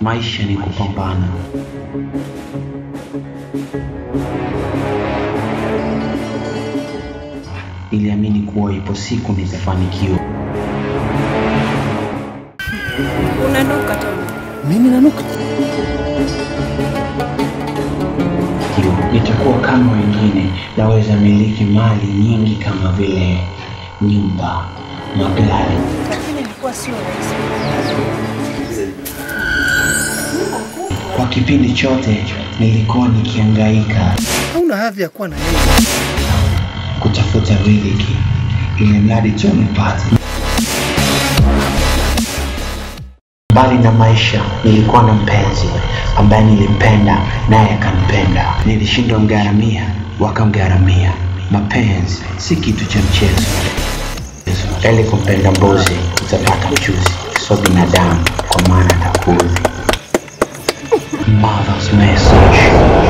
Maisha ni kupambana. Niliamini kuwa ipo siku nitafanikiwa. Unanuka tu. Mimi nanuka. Nitakuwa kama wengine, naweza miliki mali nyingi kama vile nyumba, magari. Lakini ilikuwa sio rahisi. Kwa kipindi chote nilikuwa nikiangaika Hauna hadhi ya kuwa na yeye. kutafuta riziki ili mradi tu nipate. Mbali na maisha, nilikuwa na mpenzi ambaye nilimpenda naye akanipenda. Nilishindwa mgharamia, wakamgharamia. Mapenzi si kitu cha mchezo. Ili kumpenda mbuzi utapata mchuzi, so binadamu, kwa maana atakuudhi. Mother's message.